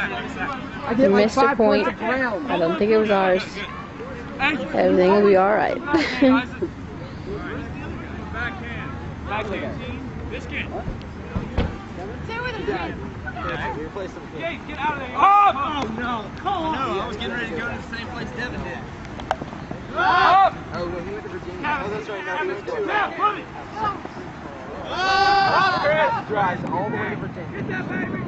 I get like Missed a point. points of ground. I don't think it was ours. Everything will be alright. Backhand. Backhand. Biscuit. Stay with him, Jay. Jake, get out of there. Up! Oh no! Come on! No, I was getting ready to go to the same place Devin did. Up! Oh, when he went to Virginia. Oh, that's right. Now he was two. Now, move it. Chris drives all the way to Virginia. Get that baby.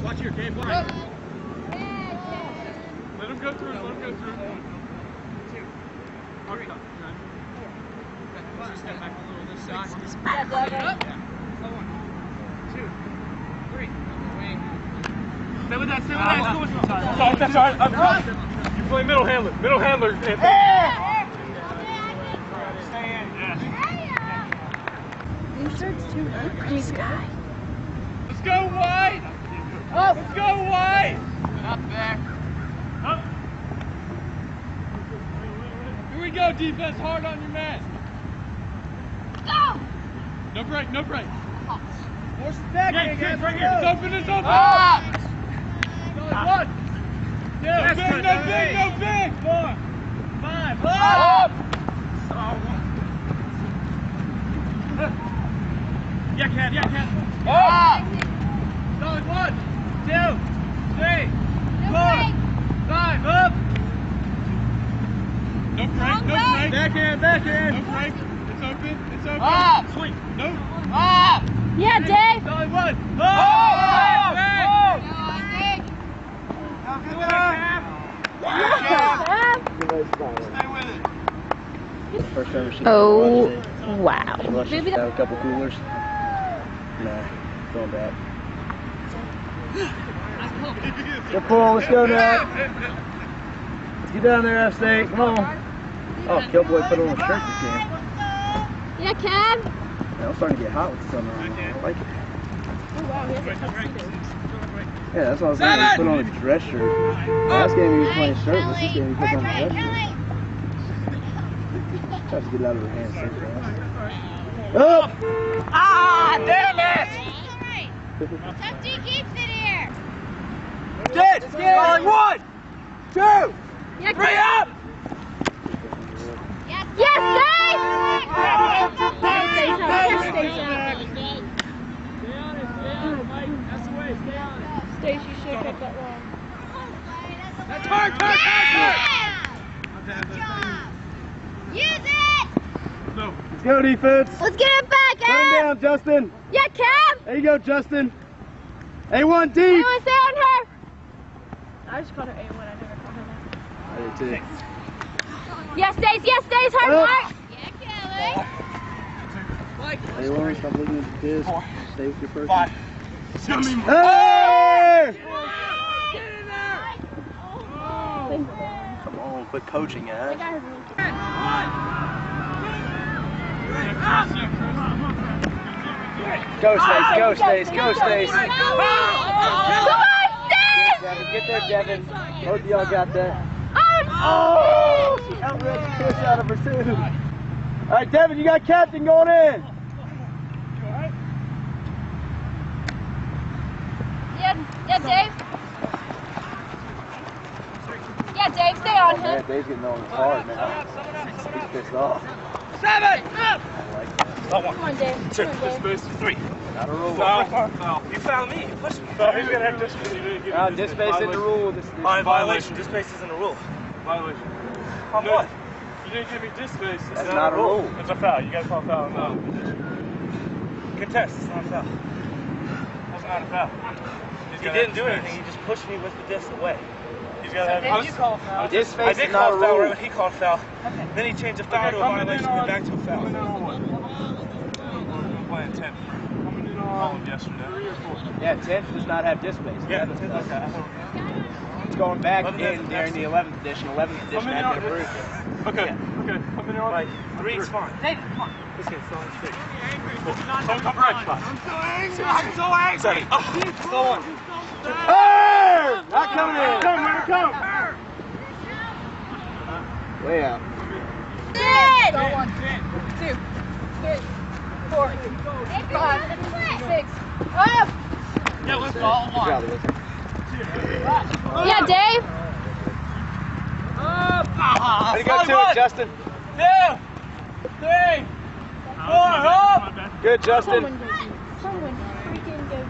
watch your game line. Let him go through. Let him go through. Two. Three. Just step back a little this side. Yeah, Devin. Up. Go. Two. Three. Stay with that. Stay with ah, that. Go with me. Sorry, that's all right. Up front. You play middle handler. Middle handler. Anthony. Yeah. Stay uh. in. Yeah. These shirts too ugly. Sky. Let's go wide. Up. Let's go wide. Up back. Up. Here we go, defense. Hard on your man. Go! No break. No break. Force it back. Jake, guys. Right here. It's open. It's open. Up. One. No big. No big. No big. Four. Five. Up. Yeah, Cat. Yeah, Cat. Up. Solid. One, two, three, No four, break. five. Up. No break. Long No way. break. Backhand. Backhand. No break. It's open. It's open. Up. Swing. No. Up. Yeah, Dave. Solid. One. Up. Up. Back. Go, Isaac. Good job, Cap. Stay with it. First time she Oh, watched it. wow. She watched Maybe it, that- have a couple coolers. Nah, going back. Good pull, let's go now. Let's get down there, App State. Come on. Oh, Killboy put on a shirt this game. Yeah, Cab. Man, I'm starting to get hot with the sun on. I like it. Oh, wow, Yeah, that's what I was saying. He put on a dress shirt. Last game he was playing shirtless. This game he puts on a dress shirt. Tries to get it out of her hands so fast. Up! Ah, damn it! Tough D keeps it here. Dead. Falling one, two, Yeah, three up. Yes, Yes, Dave. That's the way. Stay on it. Stacy should have kept that long. That's hard. Hard. Hard. Yeah! Good job. Use it! No. Let's go, defense. Let's get it back, Put him down, Justin. Yeah, Cab. There you go, Justin. A1 deep. Anyone stay on her? I just called her A1. I never called her that. I did too. Yes, Stace. Yes, Stace. Hard Up. work. Yeah, Kelly. A1, stop looking at the disc. Stay with your person. Five. Hey! Get in there. Come on, quit coaching, guys. Go, Stace. Go, Stace. Go, Stace. Come on, Stace. Devin, get there, Devin. Both of y'all got that. Oh. She outread the piss out of her, too. All right, Devin, you got captain going in. Yeah, yeah, Dave. Yeah, Dave, stay on Man, him. Dave's getting on his hard now. He's pissed off. Seven. Up. I like that. Come on, Dave. Come on, Dave. Space three. Not a rule. Foul. Foul. You fouled me. You pushed me. No, he's gonna have this. You didn't Uh, me this space in the rule. This, this All right, violation. This space isn't a rule. Violation. On No, what? You didn't give me this space. It's That's not a rule. It's a foul. You guys call foul. No. Contest. It's not a foul. That's not a foul. He didn't do anything. He just pushed me with the disc away. He's gotta have. Did you call foul? This I did is not call a foul rule. right when he called foul. Then he changed the foul Okay, to a violation on- and back to a foul. Coming in on what? I'm playing ten. Coming in on called him yesterday. Yeah, 10th does not have disc space. Yeah, 11th okay. does. I thought- It's going back 11th in has during the 11th edition. 11th edition Come in had and been out. approved. Okay, okay. Come in on. Like, three's fine. David, come on. This kid's so sick. Come, come right, spot. I'm so angry. I'm so angry. Oh. Go on. Hey! Not coming in. Come, let it come. Way out. Sid! Go one, two, three, four, five, six. Up! Yeah, let's go. Good job, Lewis. Yeah, Dave. Way to go to it, Justin. Two, three, four, up. Good, Justin. Someone go deep. Someone go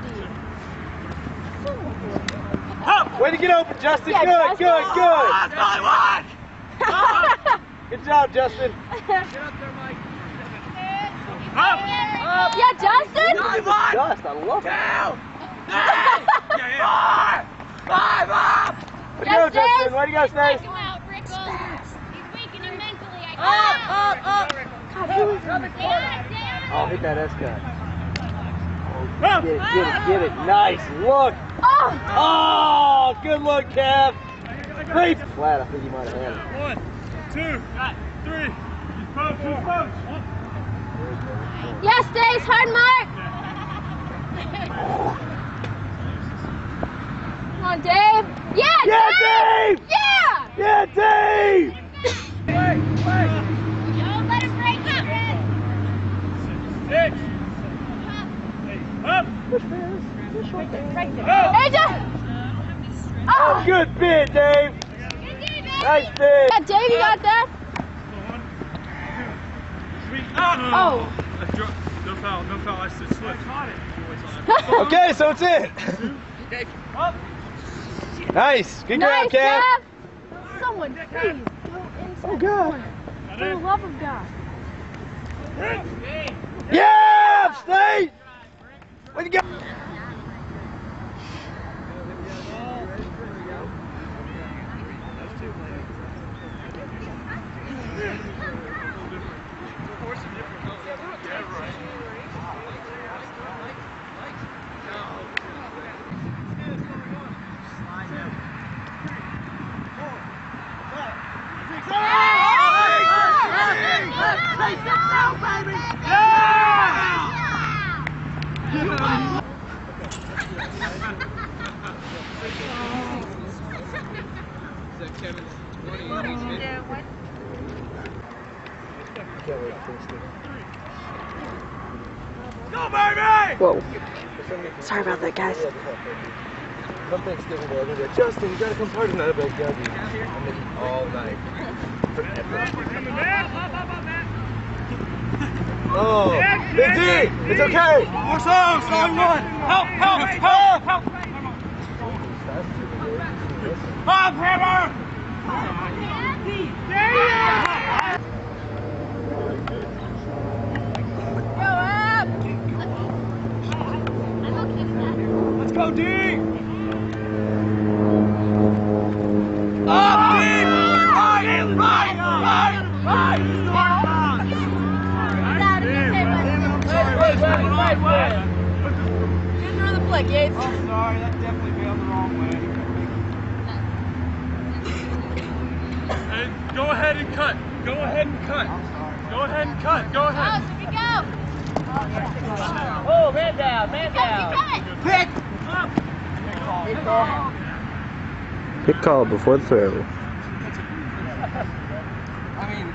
deep. Way to get open, Justin. Yeah, good, good, Justin. good. Good job, Justin. Yeah, Justin. Dust, I love it. Way to go, Justin. Justin. Way to go, Stace. Come out, Rickles. He's weakening mentally. I Up, up, up. God, who is Down, down. Oh, hit that S cut. Get it, get it, get it. Nice look. Oh! Oh, good look, Kev. Great. Flat, I think you might have had it. One, two, three. Poach, poach. Yes, Stace, hard mark. Come on, Dave. Yeah, Yeah, Dave. Dave! Yeah. Yeah, Dave! Don't let him break up, Red. Six. Up. right there. Up. Hey. Oh. Good bid, Dave. Good day, baby. Nice bid. Yeah, Dave, you got that? One, two, three. Oh. No foul, no foul. I said slip. Okay, so it's it. Nice. Good nice, grab, Kev. Kev. Someone, please, go inside. Oh, God. For the love of God. Yeah, State. Way to go. Go, baby! Whoa. Sorry about that, guys. Come Thanksgiving Day, I'll be like, Justin, you gotta come party tonight. I'll be like, yeah, dude. I'm in all night. Coming back. Up, up, up, back. Oh, Big D, it's okay. More songs, song one. Help, help, help, help. Up, Hammer! Go up. I'm okay with that. Let's go, D! Up, D! Right, right, right, right! Down in the table. Get through the flick, Yates. I'm sorry, that definitely bailed the wrong way. Hey, go ahead and cut. Go ahead and cut. Go ahead and cut. Go Oh, oh ahead. so go. Oh, man down, man down. Good call before the throw. I mean,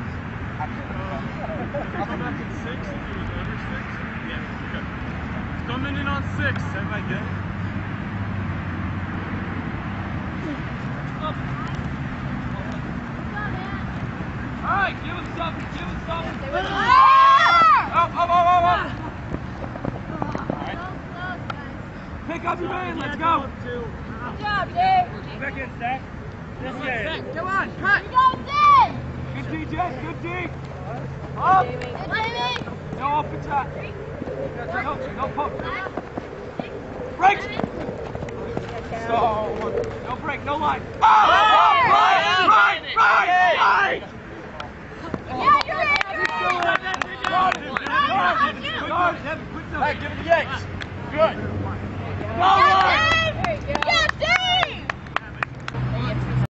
at six. If it was over six. Yeah. Coming in on six. Everybody get it? All right, give us something. Give us something. Ah! Up, up, up, up, up. Go, Pick up your man. Let's go. Good job, Dave. Back in, stack. This way. Come on, cut. You go, Sid. Good D, Jess. Good D. Up. Good, Jamie. No off the. No, no poke. Break. So, no break, no line. Oh, right, right, right, right. Yeah, you're in. You're in. Hey, give it to Yates. Good. Go Captain! Captain!